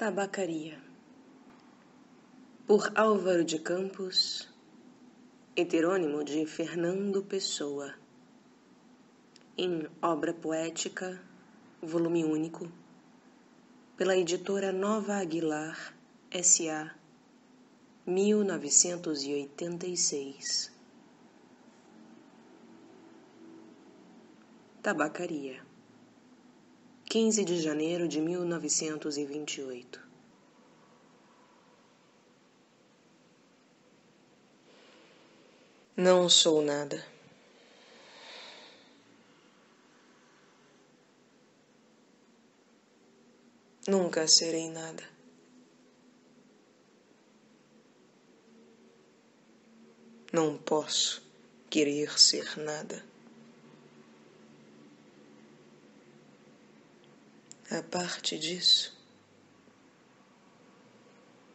Tabacaria por Álvaro de Campos, heterônimo de Fernando Pessoa, em obra poética, volume único, pela editora Nova Aguilar, S.A., 1986. Tabacaria 15 de janeiro de 1928. Não sou nada. Nunca serei nada. Não posso querer ser nada. A parte disso,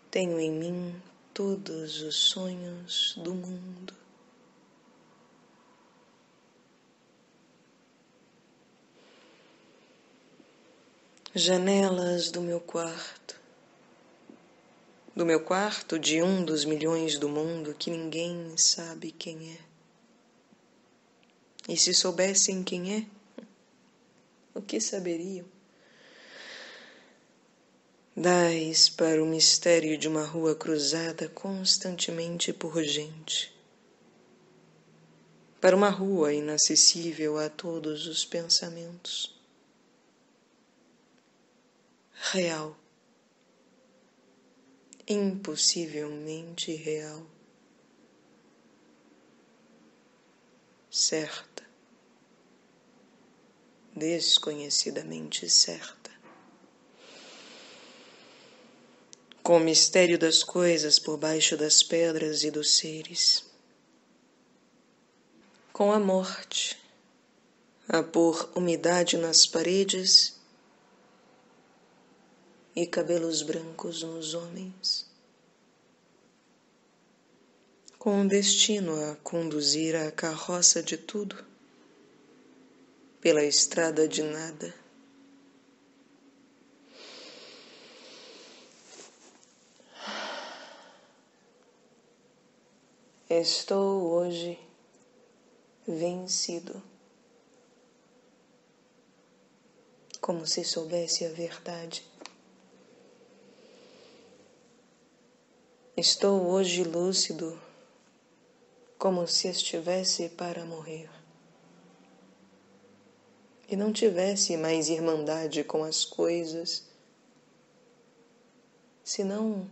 tenho em mim todos os sonhos do mundo. Janelas do meu quarto, do meu quarto de um dos milhões do mundo que ninguém sabe quem é. E se soubessem quem é, o que saberiam? Dais para o mistério de uma rua cruzada constantemente por gente, para uma rua inacessível a todos os pensamentos. Real, impossivelmente real, certa, desconhecidamente certa. Com o mistério das coisas por baixo das pedras e dos seres, com a morte a pôr umidade nas paredes e cabelos brancos nos homens, com o destino a conduzir a carroça de tudo pela estrada de nada Estou hoje vencido, como se soubesse a verdade. Estou hoje lúcido, como se estivesse para morrer e não tivesse mais irmandade com as coisas, senão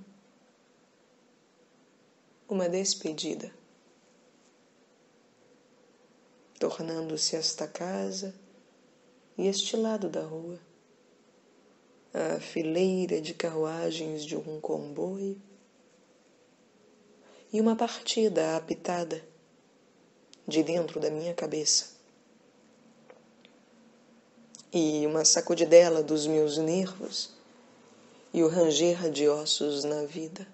uma despedida, tornando-se esta casa e este lado da rua a fileira de carruagens de um comboio e uma partida apitada de dentro da minha cabeça e uma sacudidela dos meus nervos e o ranger de ossos na vida.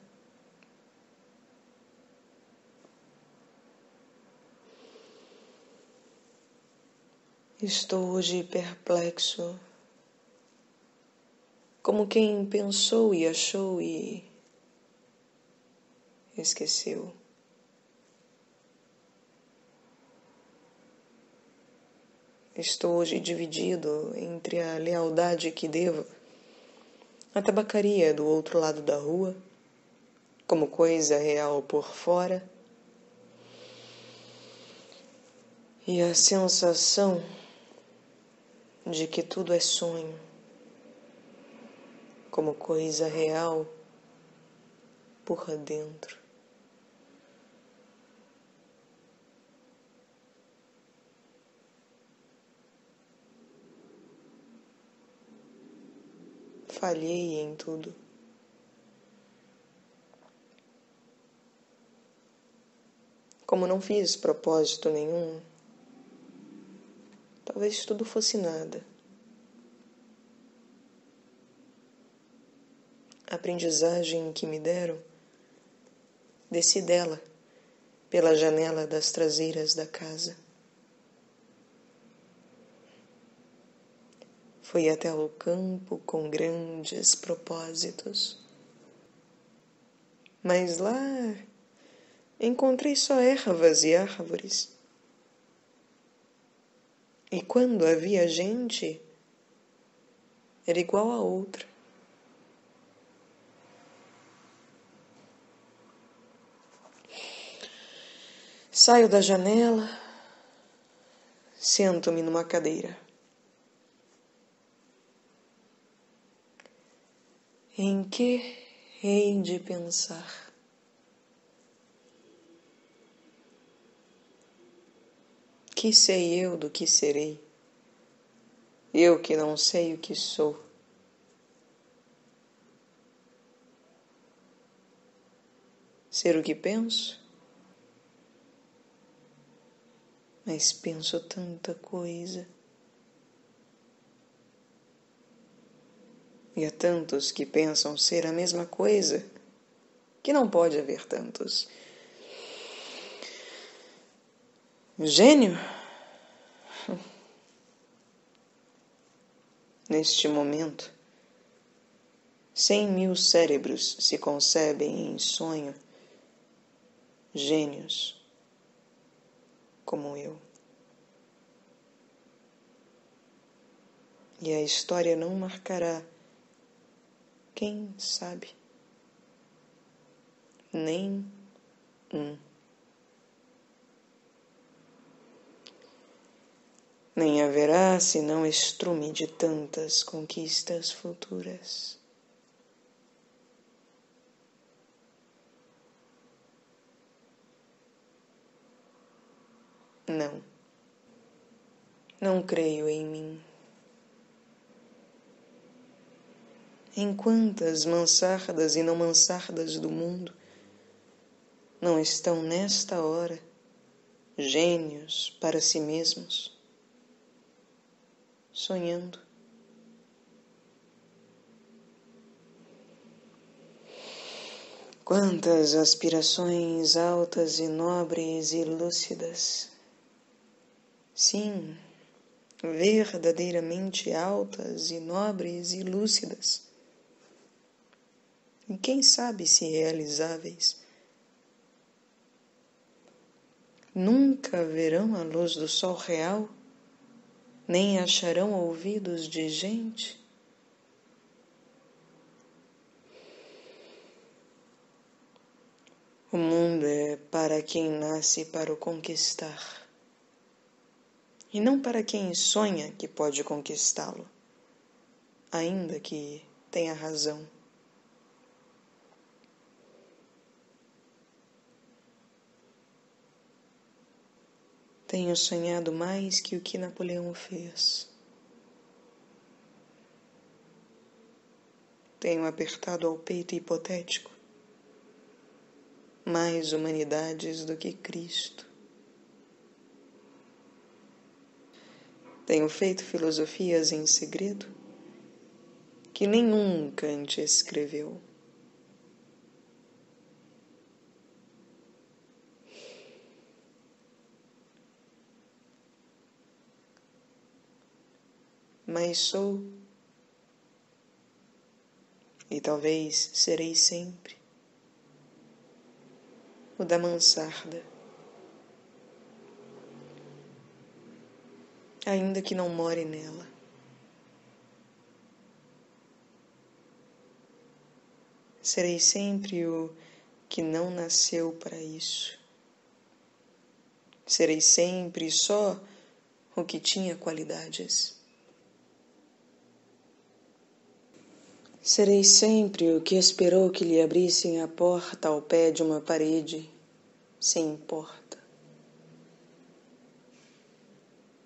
Estou hoje perplexo, como quem pensou e achou e esqueceu. Estou hoje dividido entre a lealdade que devo à tabacaria do outro lado da rua, como coisa real por fora, e a sensação de que tudo é sonho, como coisa real por dentro. Falhei em tudo. Como não fiz propósito nenhum, Talvez tudo fosse nada. A aprendizagem que me deram, desci dela pela janela das traseiras da casa. Fui até o campo com grandes propósitos. Mas lá encontrei só ervas e árvores. E quando havia gente, era igual a outra. Saio da janela, sento-me numa cadeira. Em que hei de pensar? Que sei eu do que serei? Eu que não sei o que sou. Ser o que penso? Mas penso tanta coisa. E há tantos que pensam ser a mesma coisa, que não pode haver tantos. Gênio? Neste momento, cem mil cérebros se concebem em sonho, gênios como eu. E a história não marcará, quem sabe, nem um. Nem haverá senão estrume de tantas conquistas futuras. Não, não creio em mim. Em quantas mansardas e não mansardas do mundo não estão nesta hora gênios para si mesmos? Sonhando. Quantas aspirações altas e nobres e lúcidas. Sim, verdadeiramente altas e nobres e lúcidas. E quem sabe se realizáveis. Nunca verão a luz do sol real nem acharão ouvidos de gente? O mundo é para quem nasce para o conquistar, e não para quem sonha que pode conquistá-lo, ainda que tenha razão. Tenho sonhado mais que o que Napoleão fez. Tenho apertado ao peito hipotético mais humanidades do que Cristo. Tenho feito filosofias em segredo que nenhum Kant escreveu. Mas sou e talvez serei sempre o da mansarda, ainda que não more nela. Serei sempre o que não nasceu para isso. Serei sempre só o que tinha qualidades. Serei sempre o que esperou que lhe abrissem a porta ao pé de uma parede sem porta.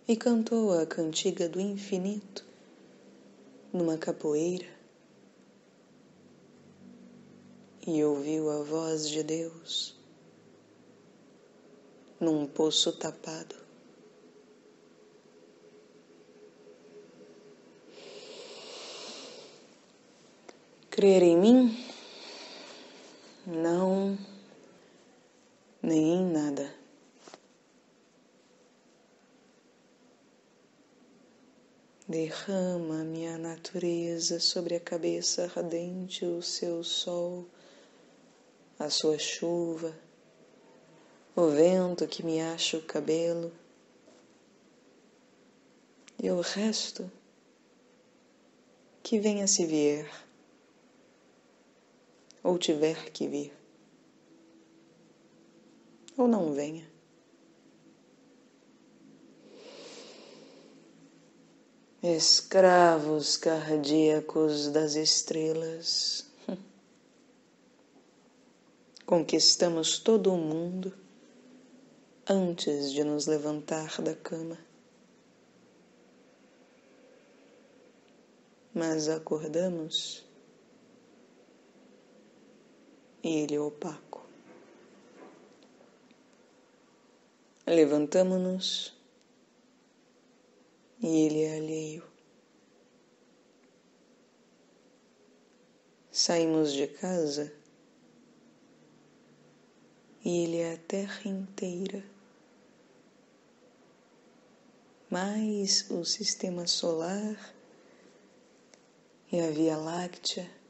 E cantou a cantiga do infinito numa capoeira e ouviu a voz de Deus num poço tapado. Crer em mim? Não, nem em nada. Derrama minha natureza sobre a cabeça ardente, o seu sol, a sua chuva, o vento que me acha o cabelo e o resto que venha se vier ou tiver que vir ou não venha. Escravos cardíacos das estrelas, conquistamos todo o mundo antes de nos levantar da cama. Mas acordamos e ele é opaco. Levantamo-nos e ele é alheio. Saímos de casa e ele é a terra inteira, mais o sistema solar e a Via Láctea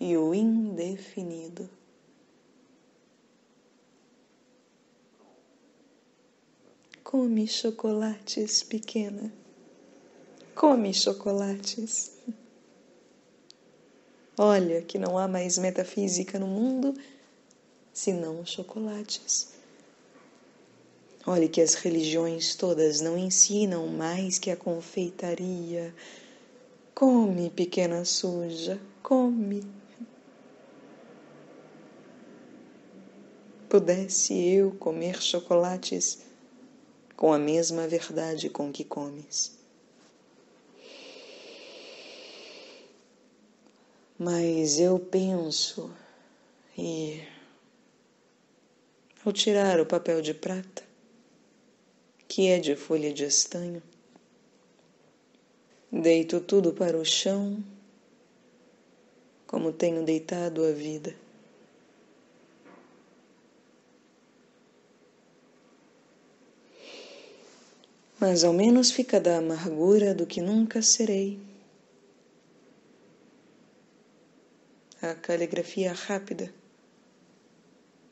e o indefinido. Come chocolates, pequena. Come chocolates. Olha que não há mais metafísica no mundo senão chocolates. Olhe que as religiões todas não ensinam mais que a confeitaria. Come, pequena suja, come. Pudesse eu comer chocolates com a mesma verdade com que comes. Mas eu penso e, ao tirar o papel de prata, que é de folha de estanho, deito tudo para o chão, como tenho deitado a vida. Mas ao menos fica da amargura do que nunca serei. A caligrafia rápida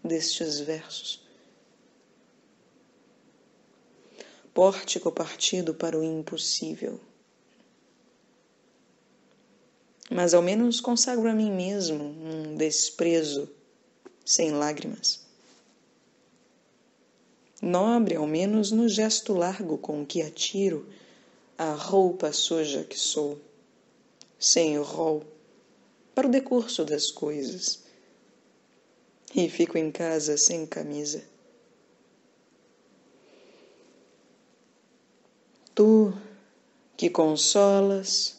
destes versos. Pórtico partido para o impossível. Mas ao menos consagro a mim mesmo um desprezo sem lágrimas nobre ao menos no gesto largo com que atiro a roupa suja que sou, sem o rol, para o decurso das coisas, e fico em casa sem camisa. Tu que consolas,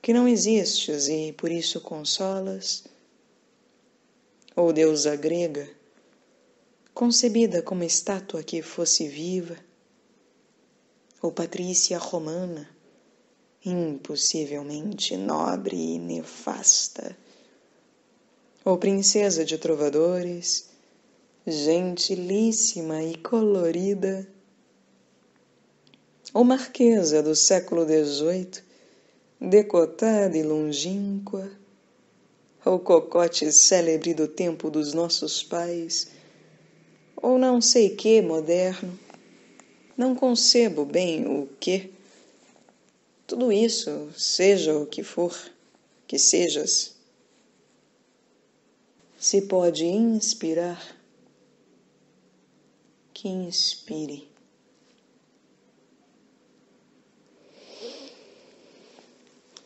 que não existes e por isso consolas, ou deusa grega, concebida como estátua que fosse viva, ou patrícia romana, impossivelmente nobre e nefasta, ou princesa de trovadores, gentilíssima e colorida, ou marquesa do século XVIII, decotada e longínqua, ou cocote célebre do tempo dos nossos pais, ou não sei que moderno. Não concebo bem o que. Tudo isso, seja o que for, que sejas, se pode inspirar, que inspire.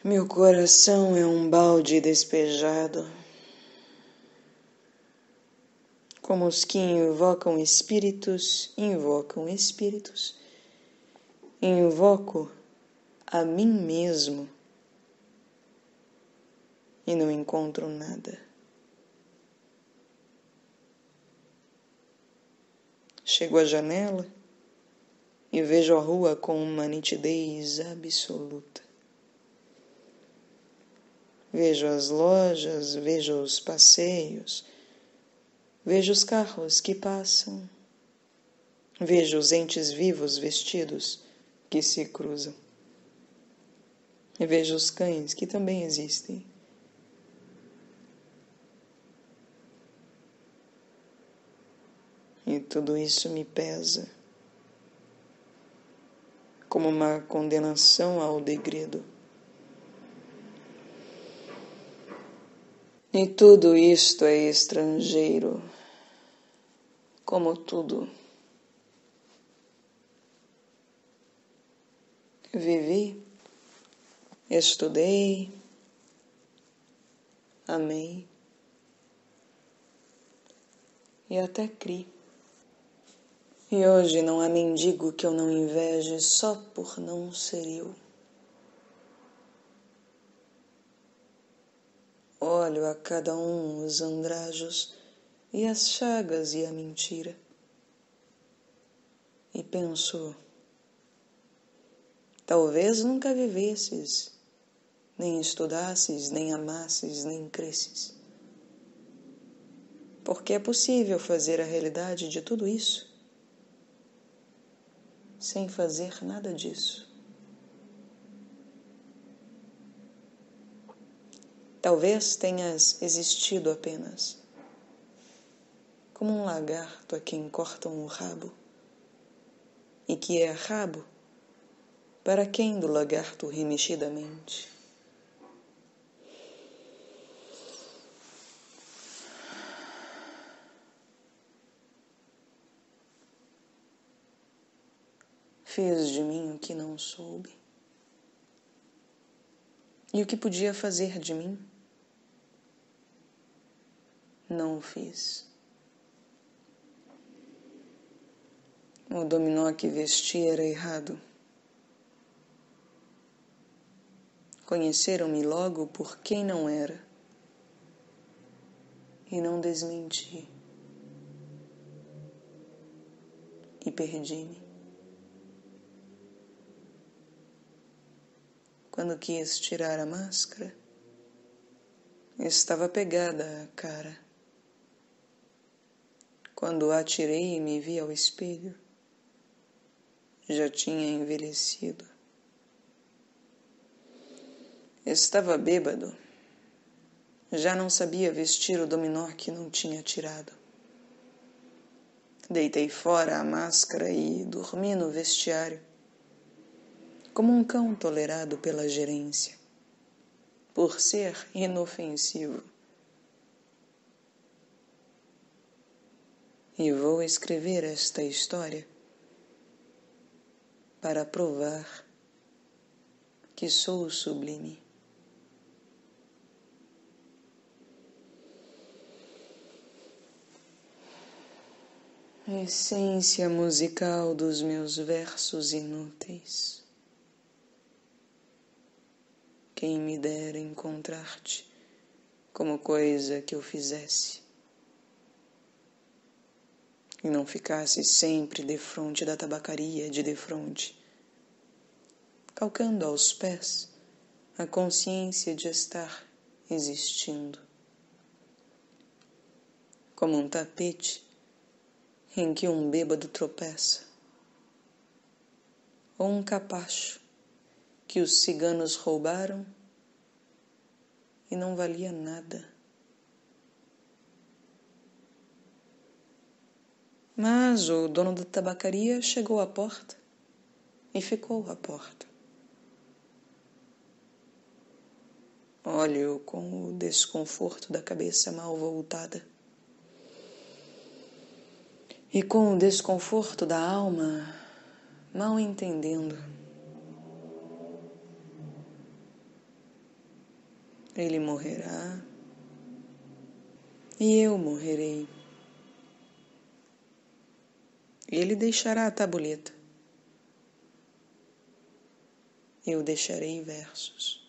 Meu coração é um balde despejado como os que invocam espíritos, invocam espíritos. Invoco a mim mesmo e não encontro nada. Chego à janela e vejo a rua com uma nitidez absoluta. Vejo as lojas, vejo os passeios, Vejo os carros que passam, vejo os entes vivos vestidos que se cruzam. E vejo os cães que também existem. E tudo isso me pesa como uma condenação ao degredo. E tudo isto é estrangeiro, como tudo. Vivi, estudei, amei e até criei. E hoje não há mendigo que eu não inveje só por não ser eu. Olho a cada um os andrajos e as chagas e a mentira. E penso, talvez nunca vivesses, nem estudasses, nem amasses, nem cresces. Porque é possível fazer a realidade de tudo isso sem fazer nada disso. Talvez tenhas existido apenas como um lagarto a quem cortam o rabo, e que é rabo para quem do lagarto remexidamente. Fez de mim o que não soube. E o que podia fazer de mim, não o fiz. O dominó que vesti era errado. Conheceram-me logo por quem não era e não desmenti. E perdi-me. Quando quis tirar a máscara, estava pegada a cara. Quando a tirei e me vi ao espelho, já tinha envelhecido. Estava bêbado. Já não sabia vestir o dominó que não tinha tirado. Deitei fora a máscara e dormi no vestiário como um cão tolerado pela gerência, por ser inofensivo. E vou escrever esta história para provar que sou sublime. essência musical dos meus versos inúteis. Quem me dera encontrar-te como coisa que eu fizesse e não ficasse sempre defronte da tabacaria de defronte, calcando aos pés a consciência de estar existindo, como um tapete em que um bêbado tropeça, ou um capacho que os ciganos roubaram e não valia nada. Mas o dono da tabacaria chegou à porta e ficou à porta. Olho com o desconforto da cabeça mal voltada e com o desconforto da alma mal entendendo. Ele morrerá e eu morrerei. Ele deixará a tabuleta. Eu deixarei versos.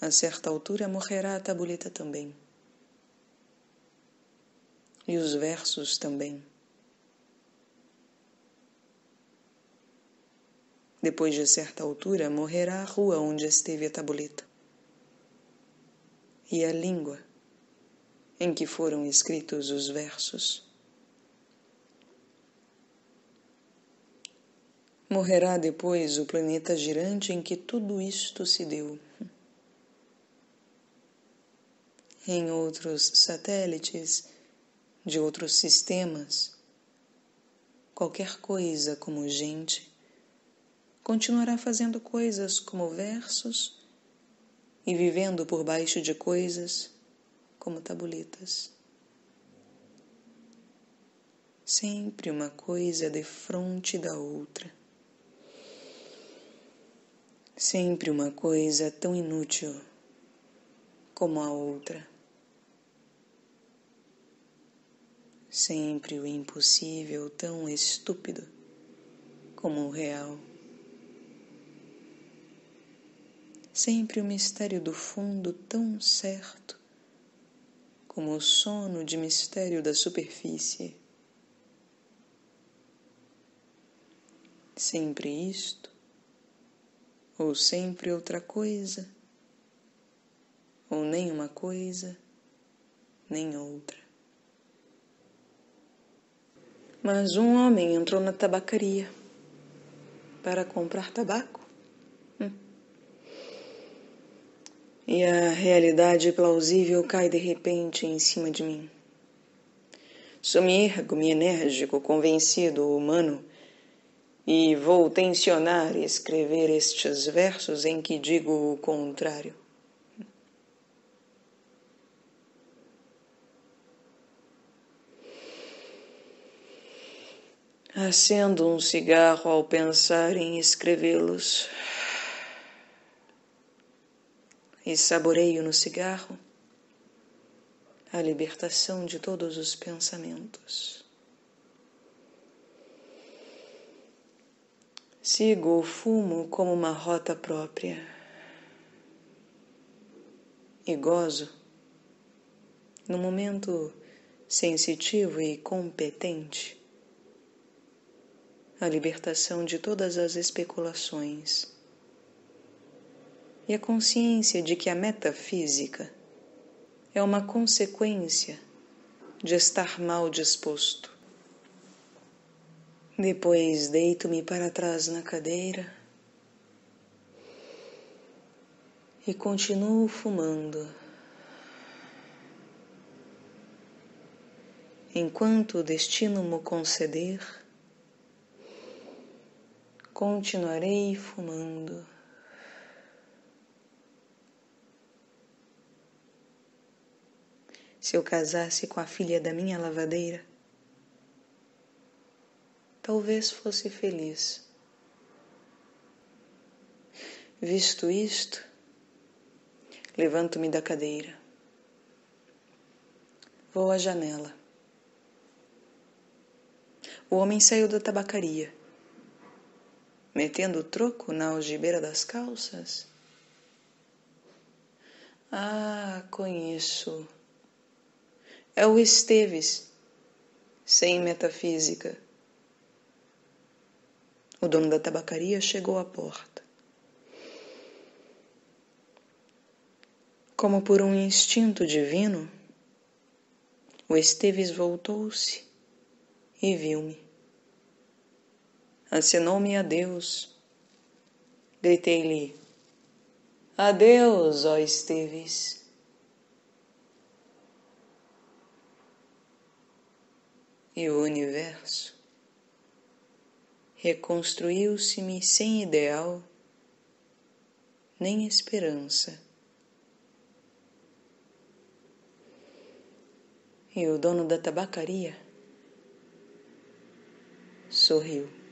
A certa altura morrerá a tabuleta também. E os versos também. Depois de certa altura, morrerá a rua onde esteve a tabuleta e a língua em que foram escritos os versos. Morrerá depois o planeta girante em que tudo isto se deu. Em outros satélites de outros sistemas, qualquer coisa como gente continuará fazendo coisas como versos e vivendo por baixo de coisas como tabuletas. Sempre uma coisa de frente da outra. Sempre uma coisa tão inútil como a outra. Sempre o impossível tão estúpido como o real. Sempre o mistério do fundo tão certo como o sono de mistério da superfície. Sempre isto, ou sempre outra coisa, ou nem uma coisa, nem outra. Mas um homem entrou na tabacaria para comprar tabaco. E a realidade plausível cai de repente em cima de mim. Sou me ergo, me enérgico, convencido, humano, e vou tensionar escrever estes versos em que digo o contrário. Acendo um cigarro ao pensar em escrevê-los e saboreio no cigarro a libertação de todos os pensamentos. Sigo o fumo como uma rota própria e gozo no momento sensitivo e competente a libertação de todas as especulações e a consciência de que a metafísica é uma consequência de estar mal disposto. Depois deito-me para trás na cadeira e continuo fumando. Enquanto o destino me conceder, continuarei fumando. Se eu casasse com a filha da minha lavadeira, talvez fosse feliz. Visto isto, levanto-me da cadeira, vou à janela. O homem saiu da tabacaria, metendo o troco na algibeira das calças. Ah, conheço é o Esteves, sem metafísica. O dono da tabacaria chegou à porta. Como por um instinto divino, o Esteves voltou-se e viu-me. Acenou-me a Deus. Gritei-lhe: Adeus, ó Esteves. E o universo reconstruiu-se-me sem ideal nem esperança. E o dono da tabacaria sorriu.